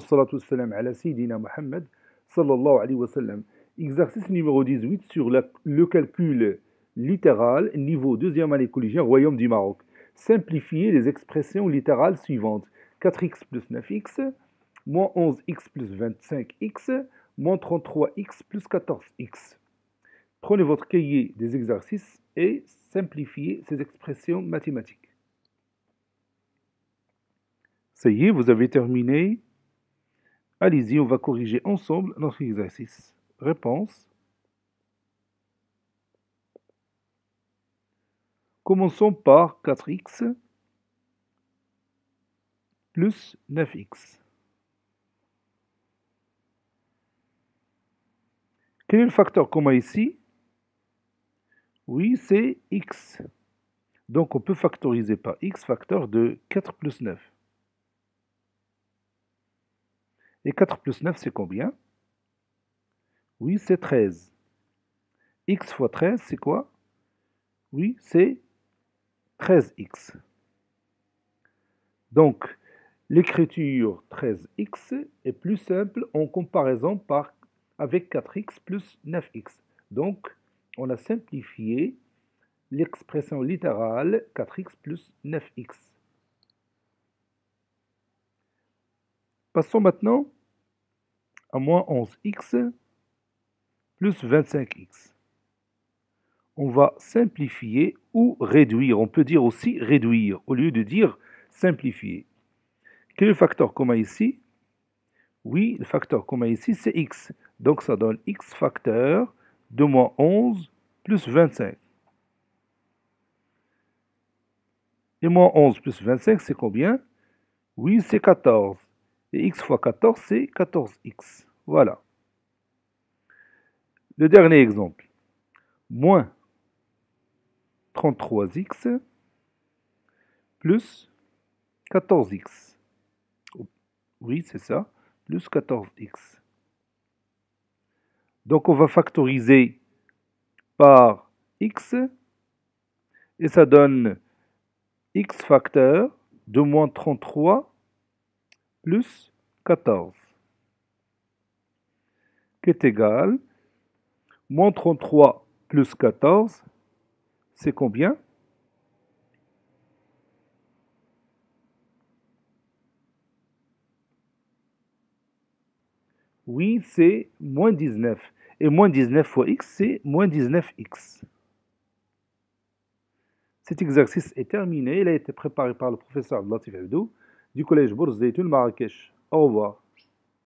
Salatu salam ala Sayyidina Muhammad, sallallahu alayhi wa sallam. Exercice numéro 18 sur le calcul littéral, niveau deuxième année collégien, Royaume du Maroc. Simplifier les expressions littérales suivantes. 4x plus 9x, moins 11x plus 25x, moins 33x plus 14x. Prenez votre cahier des exercices et simplifiez ces expressions mathématiques. Ça y est, vous avez terminé. Allez-y, on va corriger ensemble notre exercice. Réponse. Commençons par 4x plus 9x. Quel est le facteur commun ici? Oui, c'est x. Donc on peut factoriser par x facteur de 4 plus 9. Et 4 plus 9, c'est combien? Oui, c'est 13. x fois 13, c'est quoi? Oui, c'est 13x. Donc, l'écriture 13x est plus simple en comparaison par, avec 4x plus 9x. Donc, on a simplifié l'expression littérale 4x plus 9x. Passons maintenant à moins 11x plus 25x. On va simplifier ou réduire. On peut dire aussi réduire au lieu de dire simplifier. Quel est le facteur commun ici? Oui, le facteur commun ici, c'est x. Donc ça donne x facteur de moins 11 plus 25. Et moins 11 plus 25, c'est combien? Oui, c'est 14. Et x fois 14, c'est 14x. Voilà. Le dernier exemple. Moins 33x plus 14x. Oui, c'est ça. Plus 14x. Donc on va factoriser par x et ça donne x facteur de moins 33 plus 14 est égal moins 33 plus 14 c'est combien? Oui, c'est moins 19. Et moins 19 fois x, c'est moins 19x. Cet exercice est terminé. Il a été préparé par le professeur Latif Abdou du collège Bourse Marrakech. Au revoir.